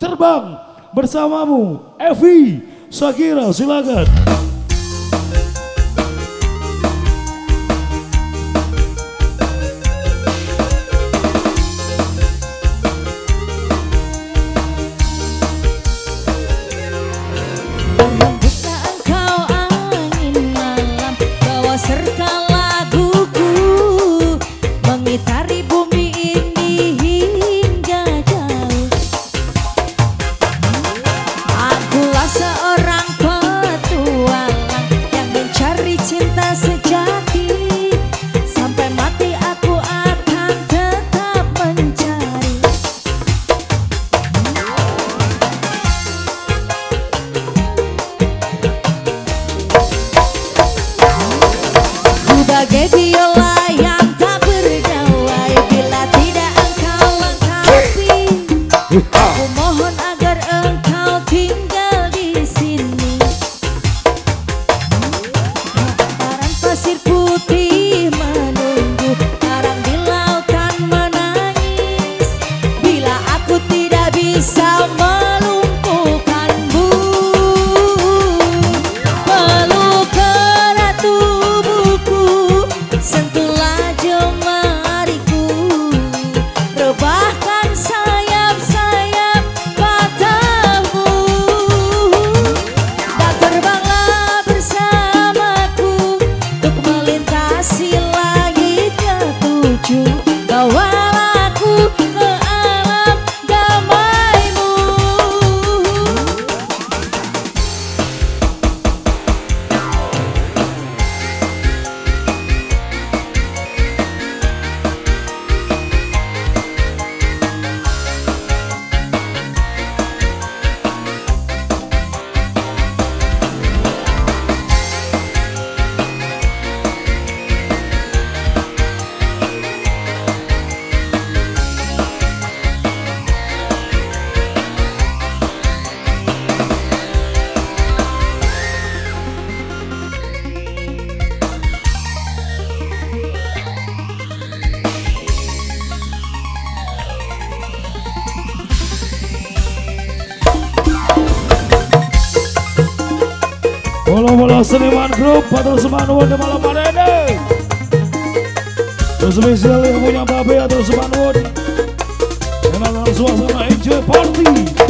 terbang bersamamu Evi Sakira silakan. Baby, your life Bola-bola seniman grup Patul Semanwon di malam hari ini Spesial yang punya babe atau Semanwon Dengan suasana enjoy party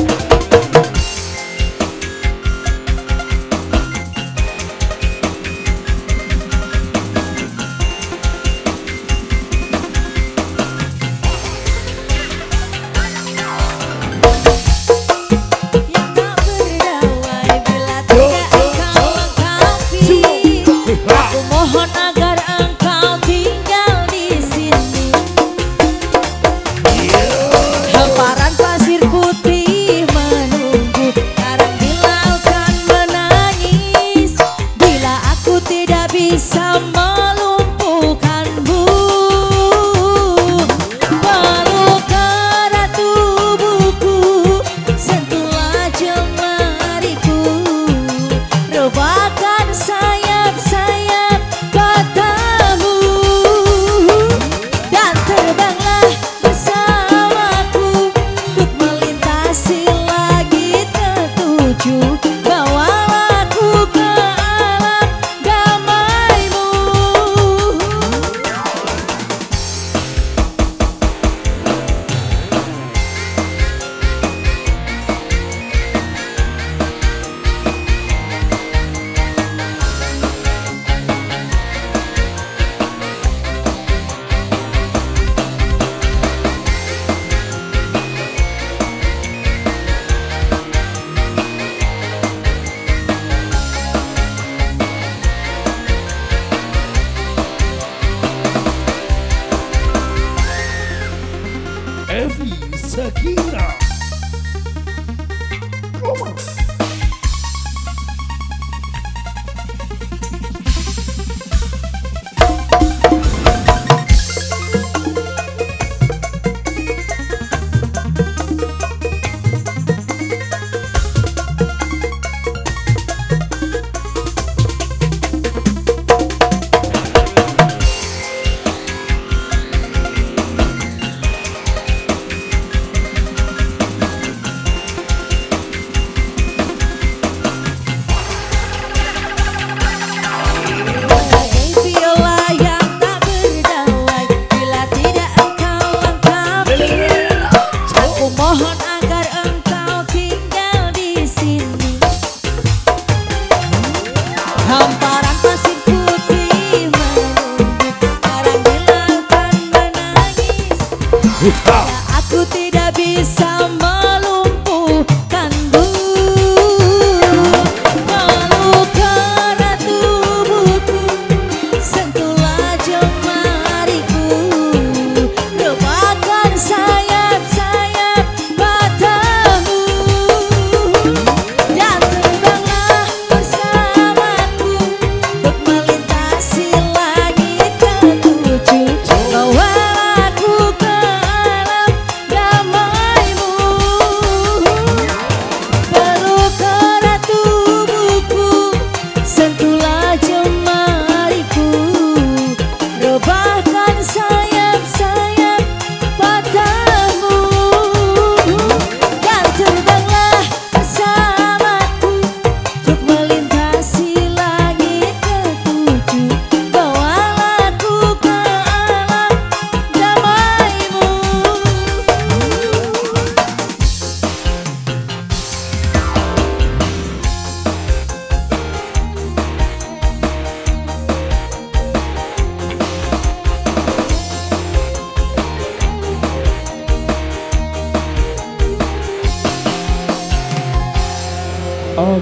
Ha!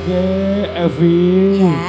birthday, Evie. Yeah.